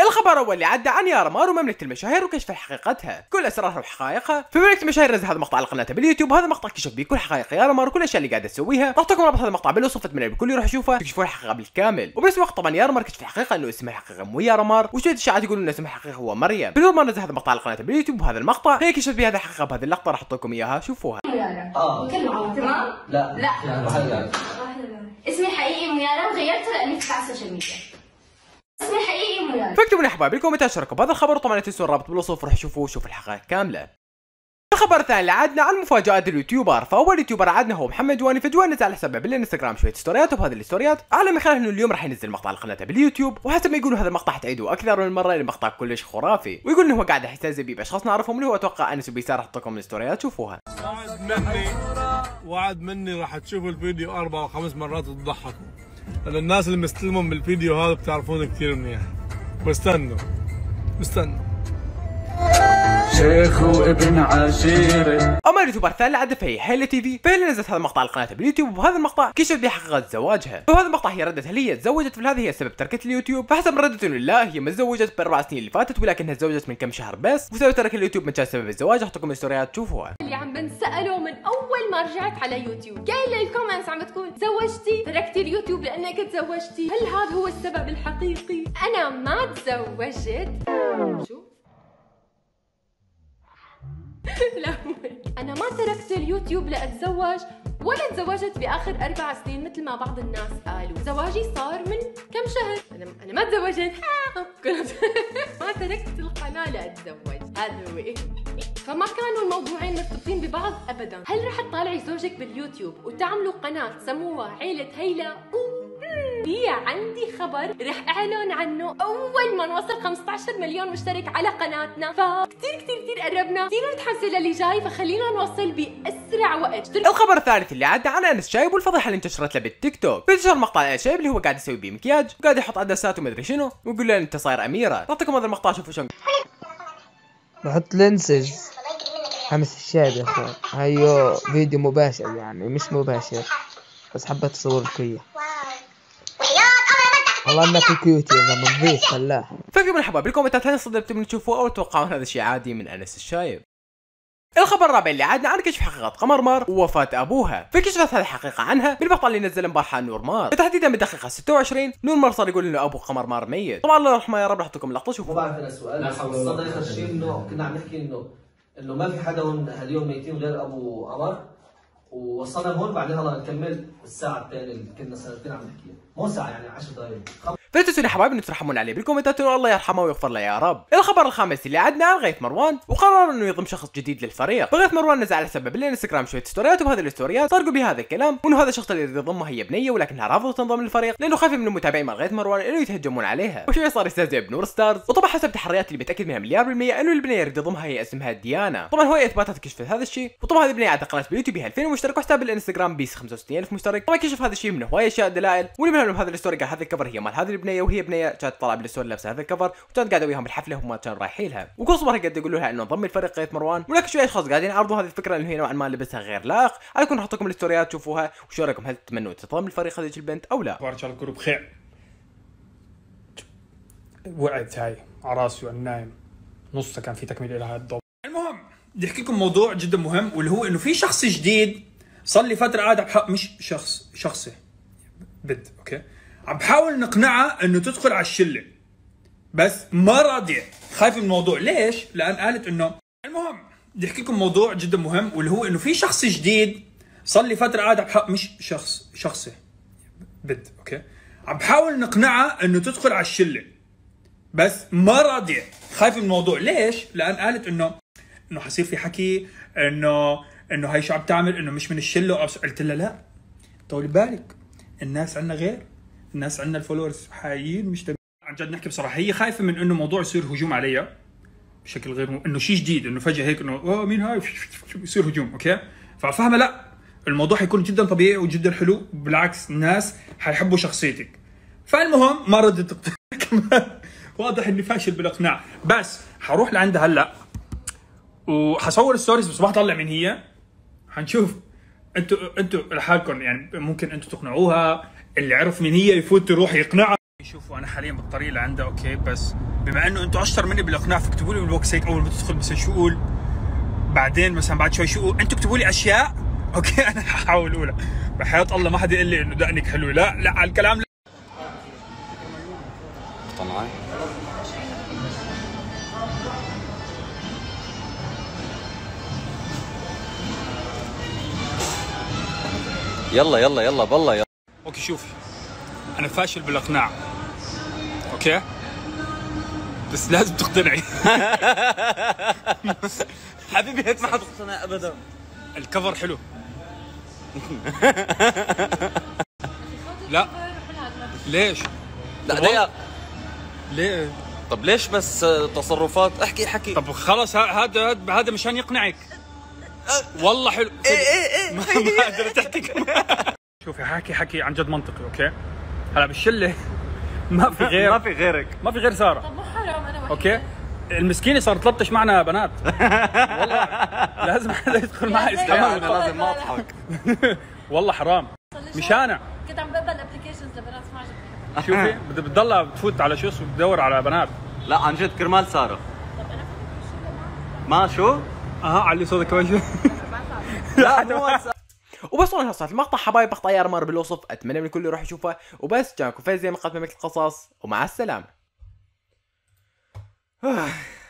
الخبر الأول اللي عدنا عن يارا مارو مملكة المشاهير وكشف حقيقتها. كل اسرارها وحقائقها في مملكة المشاهير نزل هذا المقطع على قناته باليوتيوب. وهذا المقطع كشف بيه كل حقائق يارا مارو كل الاشياء اللي قاعدة تسويها. راح اعطيكم رابط هذا المقطع بالوصف اتمنى الكل يروح يشوفه تكشفون الحقيقة بالكامل. وبنفس الوقت طبعا يارا مار كشف الحقيقة إنه اسمها الحقيقة مو يارا مار وشويه اشاعات يقولون ان اسمها الحقيقة هو مريم؟ بدون ما نزل هذا المقطع على قناته باليوتيوب وهذا المقطع هي كشفت بيه هذه الحقيقة بهذه اللقطة. راح أعطيكم إياها. شوفوها. آه. تمام؟ لا. لا. يعني. اسمي الحقيقي ميارا وغيرته لأني كنت على ال social media فاكتبوا لي احبابي بالكومنتات شاركوا بهذا الخبر وطبعا لا تنسوا الرابط بالوصف روحوا شوفوا وشوفوا الحلقة كاملة. الخبر الثاني اللي عدنا عن مفاجآت اليوتيوبر. فأول يوتيوبر عدنا هو محمد جواني. فجواني نزل على حسابه بالانستغرام شوية ستوريات وبهذه الستوريات اعلن من خلال إنه اليوم راح ينزل مقطع على قناته باليوتيوب وحسب ما يقولوا هذا المقطع حتعيدوه أكثر من مرة المقطع كلش خرافي. ويقول إنه هو قاعد يستهزئ بيه باشخاص نعرفهم اللي هو أتوقع أنس وبيسان راح احطكم الستوريات شوفوها. وعد مني وعد مني راح تشوفوا الفيديو أربع أو خمس مرات وتضحكوا. لأن الناس اللي مستلمهم بالفيديو هذا بتعرفون كثير منيح. واستنوا استنوا شيخ وابن عشيرة أما اليوتيوبر الثاني اللي عدنا فهي هيلا TV فهي اللي نزلت هذا المقطع على قناتها باليوتيوب وهذا المقطع كشف به حقيقه زواجها. وهذا المقطع هي ردت هل هي تزوجت؟ في هذه هي سبب تركت اليوتيوب. فحسب ردت إنه لا هي ما تزوجت. بالاربع سنين اللي فاتت ولكنها تزوجت من كم شهر بس. وسبب ترك اليوتيوب من كان سبب الزواج. أحطكم الستوريات تشوفوها اللي عم بنسأله من أول ما رجعت على يوتيوب. غالبية ال comments عم بتقول تزوجتي تركتي اليوتيوب لأنك تزوجتي. هل هذا هو السبب الحقيقي؟ أنا ما تزوجت. شو؟ لا أنا ما تركت اليوتيوب لأتزوج ولا تزوجت بآخر أربع سنين مثل ما بعض الناس. قالوا زواجي صار من كم شهر؟ أنا أنا ما تزوجت. كنت. ما تركت القناة لأتزوج. هذا هو فما كانوا الموضوعين مرتبطين ببعض ابدا. هل رح تطالعي زوجك باليوتيوب وتعملوا قناة تسموها عيلة هيلا. في عندي خبر رح أعلن عنه أول ما نوصل 15 مليون مشترك على قناتنا. فكتير كتير كتير قربنا. كتير متحمسة للي جاي فخلينا نوصل بأسرع وقت. الخبر الثالث اللي عدنا عن إنس شايب والفضيحة اللي انتشرت له بالتيك توك. انتشر مقطع إنس شايب اللي هو قاعد يسوي بيه مكياج. وقاعد يحط عدسات ومدري شنو ويقول له أنت صاير أميرة. اعطيكم هذا المقطع شوفوا شلون. بحط lenses. أنس الشايب يا أخوان. هيو فيديو مباشر يعني مش مباشر بس حبيت اصور لكم اياه والله انك cute يا زلمه نظيف فلاح. فاكتبوا لي حبايب بالكومنتات هل صدقتوا تشوفوا أو تتوقعون هذا الشيء عادي من أنس الشايب. الخبر الرابع اللي عدنا عن كشف حقيقة قمر مار ووفاة أبوها، فكشفت هذه الحقيقة عنها بالمقطع اللي نزل امبارح عن نور مار، تحديدا بالدقيقة 26 نور مار صار يقول إنه أبو قمر مار ميت، طبعا الله يرحمه يا رب راح اللقطة مو شوفوا. بعرف أنا السؤال بس الصدى اخر شيء إنه كنا عم نحكي انه إنه ما في حدا هون اليوم ميتين غير أبو قمر. ووصلنا هون بعدين هلا نكمل الساعة الثانية اللي كنا سنتين عم نحكيها. مو ساعة يعني 10 دقائق فلا تنسوا يا ترحمون عليه بالكومنتات انه الله يرحمه ويغفر له يا رب. الخبر الخامس اللي عدنا عن غيث مروان وقرر إنه يضم شخص جديد للفريق، فغيث مروان نزل على حسابه بالإنستغرام شوية ستوريات وبهذه الستوريات صاروا بهذا الكلام وإنه هذا الشخص اللي يضمها هي بنية ولكنها رافضة تنضم للفريق لأنه خايف من المتابعين مال غيث مروان إنه يتهجمون عليها، وشويه صار يستهزئ بنور ستارز، وطبعا حسب تحريات اللي متاكد منها مليار بالمية إنه البنية يريد يضمها هي اسمها ديانا، طبعا هو اثباتات كشفت هذا الشيء، وطبعا هذه البنية قناة باليوتيوب بها 2000 مشترك وحساب بالانستغرام بيه 65000 مشترك، طبعا كشف هذا الشيء من هواية اشياء دلائل، واللي منهم بهذا الستوري هذا ال cover هي مال هذه البنيه وهي بنيه كانت طالعة بال story لابسة هذا ال cover وكانت قاعدة وياهم بالحفله وهم كانوا رايحين لها. وكل صبرها قاعد يقولوا لها إنه انضمي الفريق غيث مروان ولكن شوية اشخاص قاعدين يعرضوا هذه الفكرة انه هي نوعا ما لبسها غير لائق على كل نحط لكم الستوريات تشوفوها وشو رايكم هل تتمنوا تنضم الفريق هذه البنت أو لا؟ تبارك الله ال group بخير. وقعت هاي على راسي وأنا نايم نصها كان في تكمله لها الضوء المهم بدي أحكي لكم موضوع جدا مهم واللي هو إنه في شخص جديد صار لي فترة قاعد. مش شخص شخصه بنت okay؟ عم بحاول نقنعها إنه تدخل على الشلة. بس ما راضية. خايفة من الموضوع. ليش؟ لأن قالت إنه المهم بدي أحكي لكم موضوع جدا مهم واللي هو إنه في شخص جديد صار لي فترة قاعد بح... مش شخص شخصه بنت أوكي؟ عم بحاول نقنعها إنه تدخل على الشلة. بس ما راضية. خايفة من الموضوع. ليش؟ لأن قالت إنه إنه حصير في حكي إنه إنه هي شو عم تعمل؟ إنه مش من الشلة. قلت لها لا. طولي بالك. الناس عندنا غير. الناس عندنا ال followers حقيقيين مش. عن جد نحكي بصراحة هي خايفة من إنه موضوع يصير هجوم عليها بشكل غير م... إنه شيء جديد إنه فجأة هيك إنه أوه مين هاي؟ يصير هجوم okay؟ ففاهمة لا الموضوع حيكون جدا طبيعي وجدا حلو بالعكس الناس حيحبوا شخصيتك. فالمهم ما ردت واضح إني فاشل بالإقناع. بس حروح لعندها هلأ. وحصور ال stories بس ما حطلع مين هي. حنشوف. أنتوا أنتوا لحالكم يعني ممكن أنتوا تقنعوها. اللي عرف مين هي يفوت يروح يقنعها. شوفوا أنا حاليا بالطريق لعنده okay بس بما إنه أنتم أشطر مني بالإقناع فاكتبوا لي بال box هيك أول ما تدخل مثلا شو أقول. بعدين مثلا بعد شوي شو أقول. أنتم اكتبوا لي أشياء؟ okay أنا ححاول أقولها. بحياة الله ما حدا يقول لي إنه دقنك حلوة. لا لا على الكلام لا. طمعان يلا يلا يلا بالله يلا. okay شوفي. أنا فاشل بالإقناع. okay؟ بس لازم تقتنعي. حبيبي هيك ما حتقتنع ابدا. ال cover حلو. لا. ليش؟ لا دقيقة. ليه؟ طب ليش بس تصرفات؟ احكي حكي طب خلص هذا- هذا مشان يقنعك. والله حلو. إيه إيه إيه. ما قادر تحكي كمان شوفي حكي حكي عن جد منطقي okay؟ هلا بالشلة ما في غير ما في غيرك. ما في غير سارة. طب مو حرام أنا وحيدة. okay؟ المسكينة صارت تلطش معنا بنات. والله لازم حدا يدخل معها أنا يستعمل لازم ما أضحك. والله حرام. مشانع. كنت عم بقبل applications لبنات ما عجبني. شوفي بتضلها بتفوت على شو اسمه بتدور على بنات. لا عن جد كرمال سارة. ما شو؟ أها علي صوتك شوي. لا وبس هون خلصت المقطع حبايب مقطع يا رمار بالوصف. أتمنى من الكل يروح يشوفه. وبس جاكم فايز زي مقدمه مثل القصص ومع السلامة.